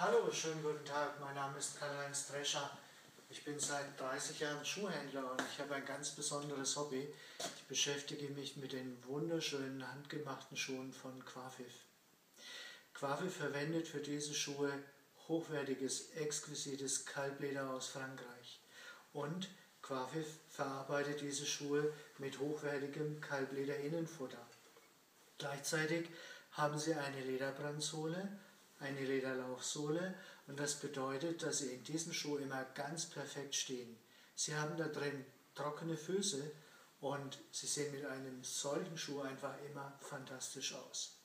Hallo, schönen guten Tag. Mein Name ist Karl-Heinz Drescher. Ich bin seit 30 Jahren Schuhhändler und ich habe ein ganz besonderes Hobby. Ich beschäftige mich mit den wunderschönen handgemachten Schuhen von Quafif. Quafif verwendet für diese Schuhe hochwertiges, exquisites Kalbleder aus Frankreich. Und Quafif verarbeitet diese Schuhe mit hochwertigem Kalbleder-Innenfutter. Gleichzeitig haben sie eine Lederbrandsohle eine Lederlaufsohle und das bedeutet, dass Sie in diesem Schuh immer ganz perfekt stehen. Sie haben da drin trockene Füße und Sie sehen mit einem solchen Schuh einfach immer fantastisch aus.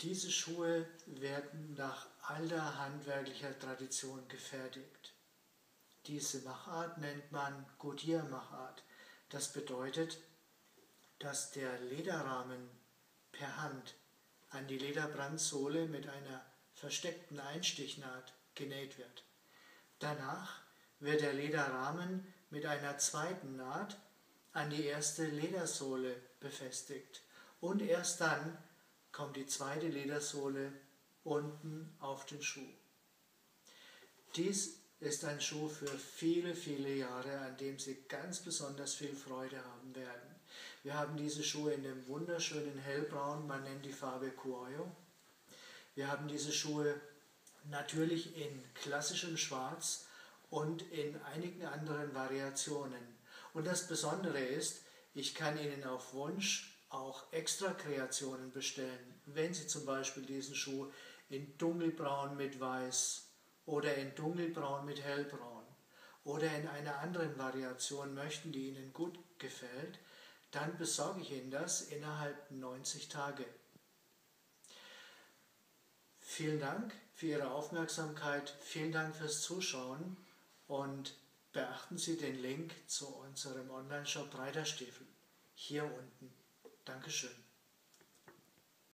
Diese Schuhe werden nach alter handwerklicher Tradition gefertigt. Diese Machart nennt man Goodyear-Machart. Das bedeutet, dass der Lederrahmen per Hand an die Lederbrandsohle mit einer versteckten Einstichnaht genäht wird. Danach wird der Lederrahmen mit einer zweiten Naht an die erste Ledersohle befestigt und erst dann kommt die zweite Ledersohle unten auf den Schuh. Dies ist ein Schuh für viele, viele Jahre, an dem Sie ganz besonders viel Freude haben werden. Wir haben diese Schuhe in dem wunderschönen hellbraun, man nennt die Farbe Cuoio. Wir haben diese Schuhe natürlich in klassischem Schwarz und in einigen anderen Variationen. Und das Besondere ist, ich kann Ihnen auf Wunsch auch extra Kreationen bestellen. Wenn Sie zum Beispiel diesen Schuh in dunkelbraun mit weiß oder in dunkelbraun mit hellbraun oder in einer anderen Variation möchten, die Ihnen gut gefällt, dann besorge ich Ihnen das innerhalb 90 Tage. Vielen Dank für Ihre Aufmerksamkeit, vielen Dank fürs Zuschauen und beachten Sie den Link zu unserem Online-Shop Reiterstiefel hier unten. Dankeschön.